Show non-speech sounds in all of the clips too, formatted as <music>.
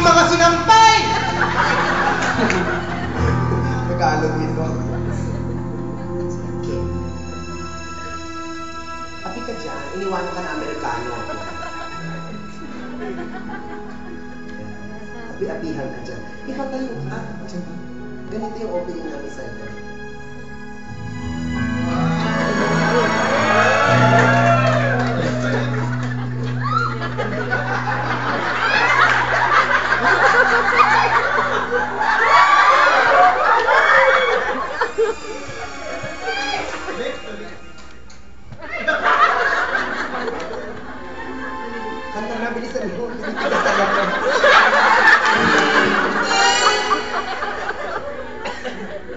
ang mga sinampay! Tagalog ito. Okay. Happy ka dyan. Iniwanan ka na Amerikano. Happy-happyhan ka dyan. Ikaw tayo. Ah, dyan. Ganito yung opening namin sa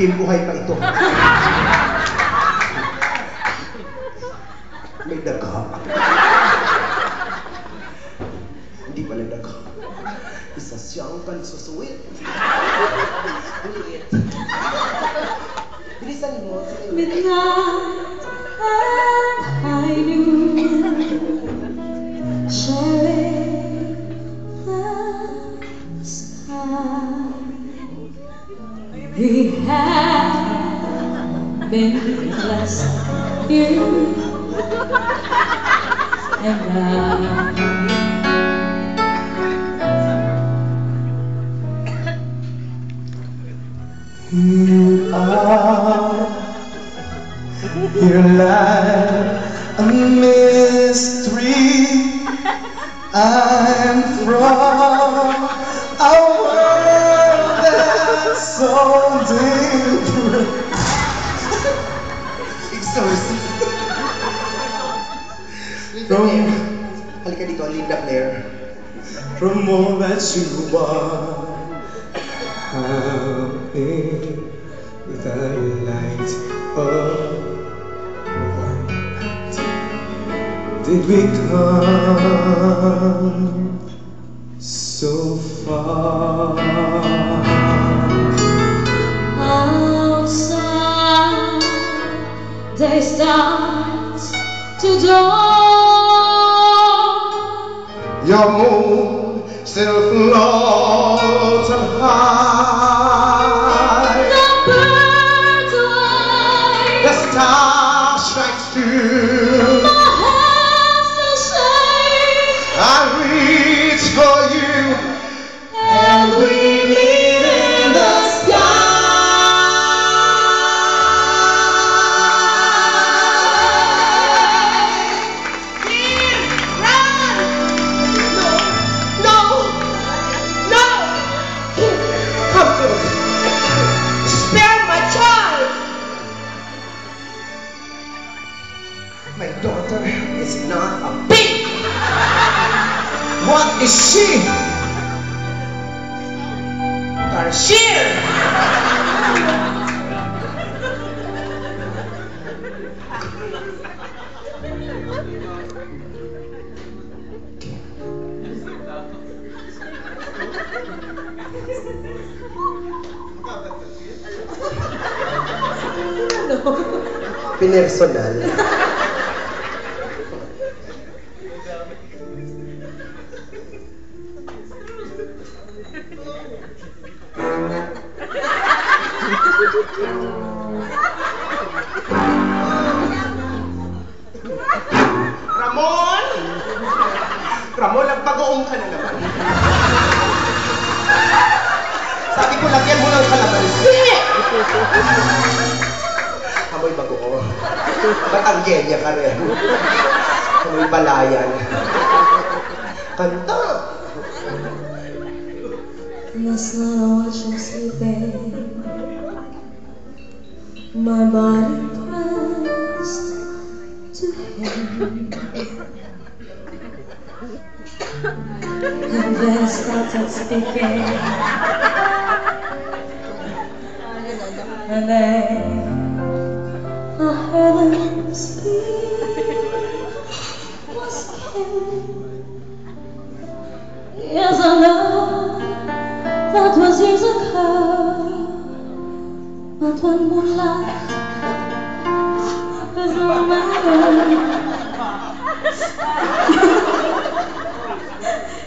Kim, buhay pa ito. May daga. Hindi pala daga. Isa siyang kansusuwit. Ulit. Bilisan mo. Midnight and high been blessed, you and I. You are your life a mystery. I'm from From all that you are. Happy with the light of what did we come so far? Outside, they start to dawn. Your still floats on high. The birds away, The star shines through. What is she? Tarshir. Pinersonal. Ramon! Ramon, nagpag-uong ka na naman. Sabi ko, lagyan mo ng kalamansi. Amoy bagoong. Ba't ang genya ka rin? Amoy palayan. Kanta! Last night I watched you sleeping. My body pressed to him. And then started speaking. And then I heard them moonlight is no matter.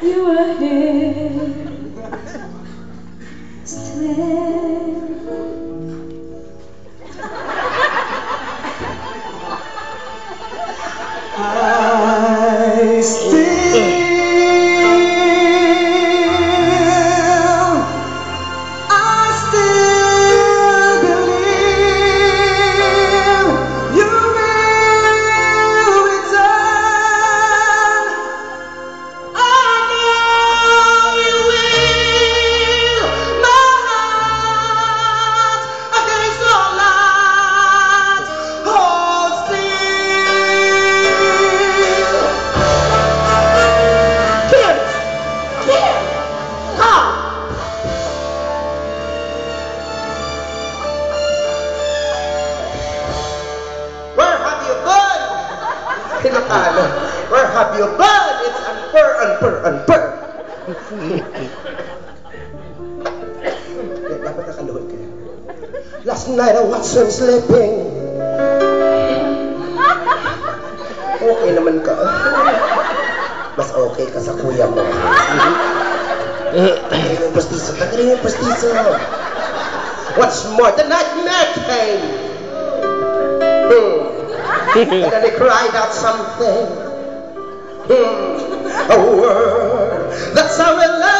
<laughs> You were here Where have you been? It's unfair, unfair, unfair. Eh. Last night I wasn't sleeping. Okay naman ka. Mas okay ka sa kuya mo. Tanggalin yung pastiso. Tanggalin yung pastiso. What's more, the came. Hmm. and he cried out something. Hmm. A word that's how it